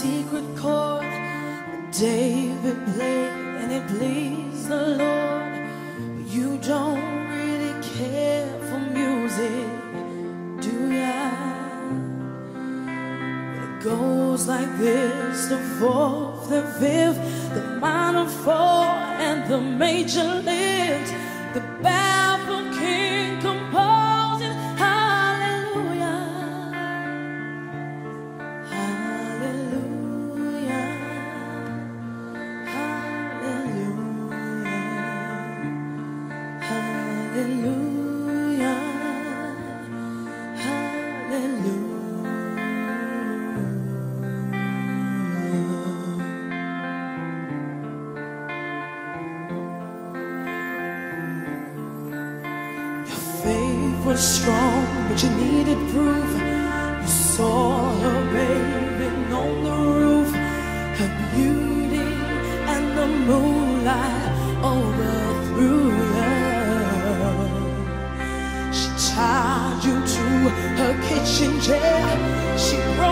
secret chord David played and it pleased the Lord. But you don't really care for music, do ya? It goes like this the fourth, the fifth, the minor four, and the major lift. Was strong, but you needed proof. You saw her kitchen chair. She broke